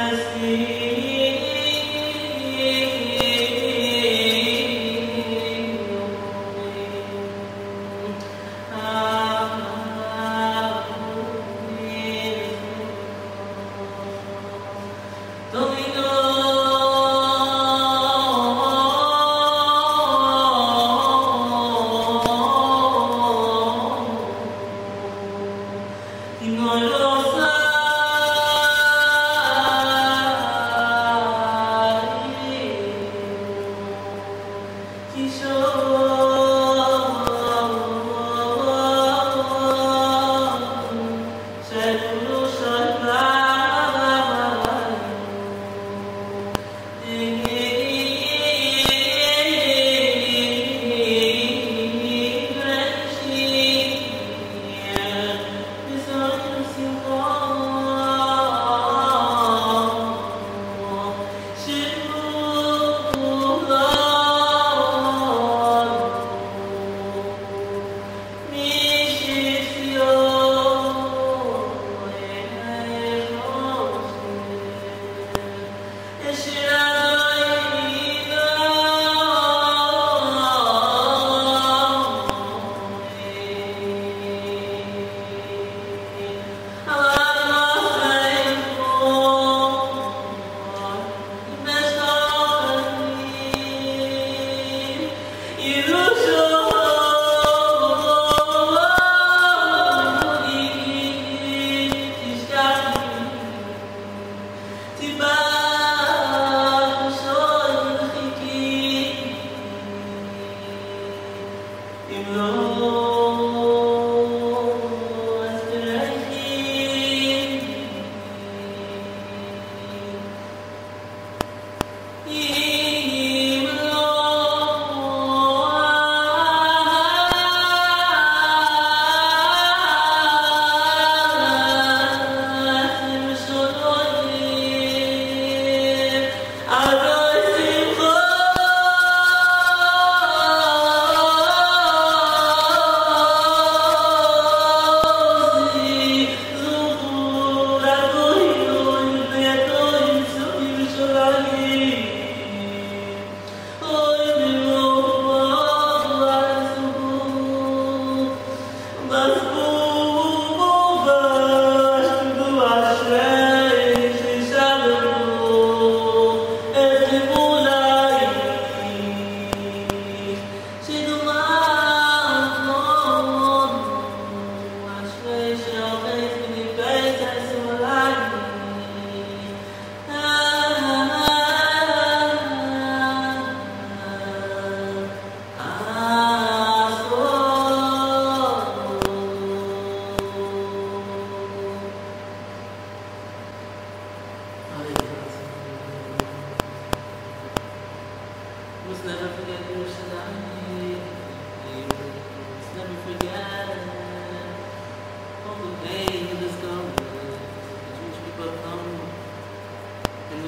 Majesty. finish it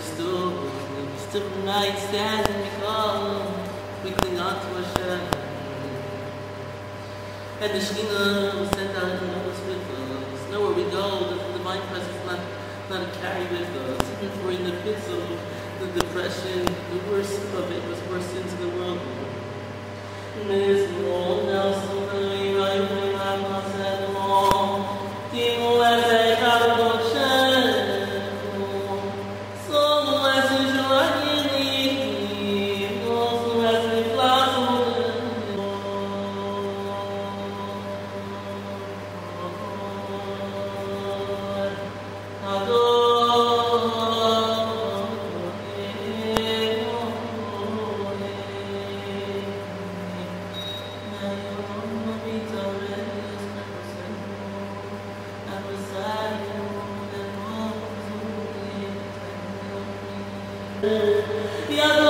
still, we still night stands and we call, we cling on to Hashem. And the Shekhinah will send out to us with us. Nowhere we go, the divine presence not, not carry with us. Even if we're in the pits of the depression, the worst uh, Yeah.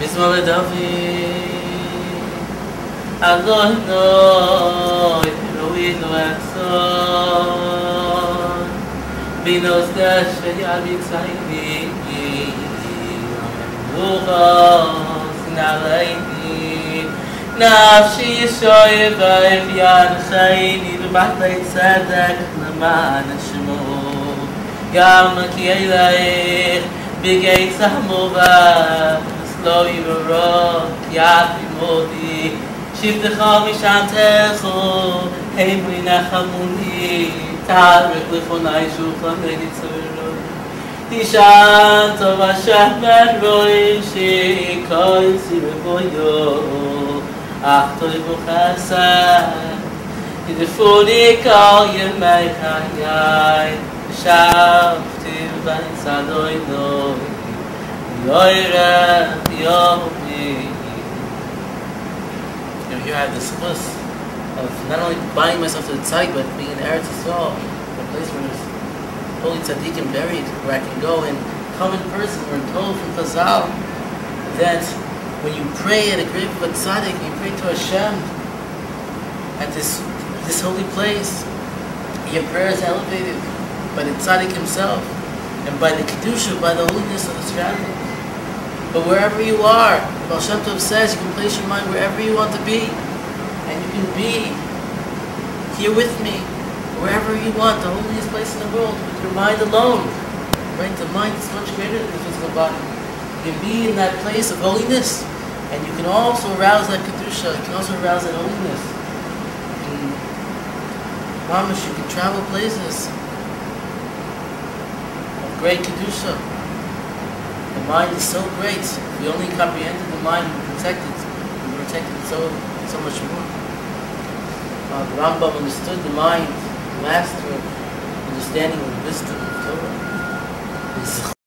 מזמור לדוד. אדון נוי אלוהי נו אקסון מינוס דש ויאל מצעיני רוחוס נעלייני נפשי ישוי ואיף יד חייני ובאת צדק למען השמו גם כי אלייך בגי צחמובה צחמובה סלו יברו יד מודי שבתך משעתךו הם נחמוני תארך לפוני שולחן וגיצרו תשען טוב השחמן רואי שכל סירבויו אך טוב וחסר ידפוני כל ימי חיי shavti van sadoy no here I have this fuss of not only buying myself to the tzaddik, but being in Eretz Yisrael, a place where there's holy tzaddikim buried, where I can go and come in person. We're told from Chazal that when you pray at a grave of a tzaddik, you pray to Hashem at this this holy place. Your prayer is elevated by the tzaddik himself, and by the kedusha, by the holiness of the surroundings. But wherever you are, Baal Tov says you can place your mind wherever you want to be, and you can be here with me, wherever you want, the holiest place in the world, with your mind alone. Right? The mind is much greater than the physical body. You can be in that place of holiness, and you can also arouse that kedusha. You can also arouse that holiness. You Mamash, you can travel places great Kedusha. Mind is so great. We only comprehended the mind and protected it, we protected so, so much more. Uh, the Rambam understood the mind, the master of understanding of wisdom of Torah.